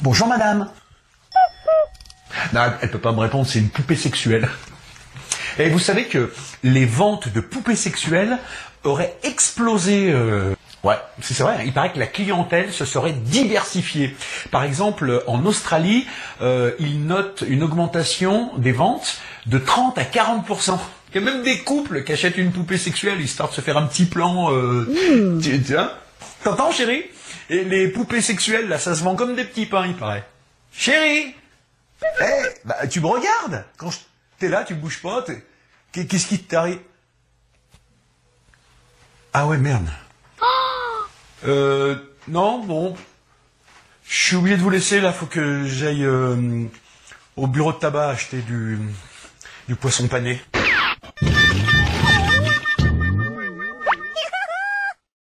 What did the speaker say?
Bonjour madame. Non, elle peut pas me répondre, c'est une poupée sexuelle. Et vous savez que les ventes de poupées sexuelles auraient explosé. euh, Ouais, c'est vrai. Il paraît que la clientèle se serait diversifiée. Par exemple, en Australie, euh, ils notent une augmentation des ventes de 30 à 40 Il y a même des couples qui achètent une poupée sexuelle histoire de se faire un petit plan. Euh, tu, tu vois T'entends, chérie? Et les poupées sexuelles, là, ça se vend comme des petits pains, il paraît. Chérie Eh, bah, tu me regardes Quand je- t'es là, tu bouges pas, qu'est-ce qui t'arrive? Ah ouais, merde. Euh, non, bon. Je suis oublié de vous laisser, là, faut que j'aille euh, au bureau de tabac acheter du, du poisson pané.